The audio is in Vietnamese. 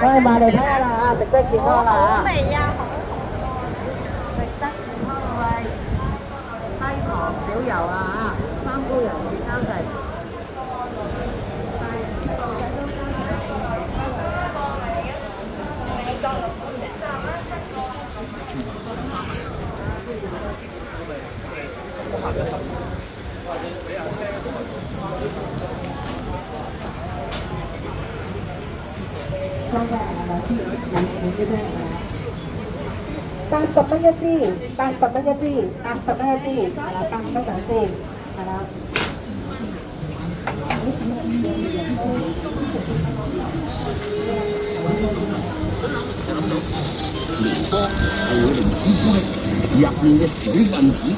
喂，埋嚟睇下啦啊！食得健康啦啊！味啊！食得健康啊喂！低糖少油啊啊！三高人士啱食。收嘅两支两款嘅啫，八十 Tampaknya sih, tampaknya sih, tampaknya sih, tampaknya sih, harap. Yang ini sendiri anjing.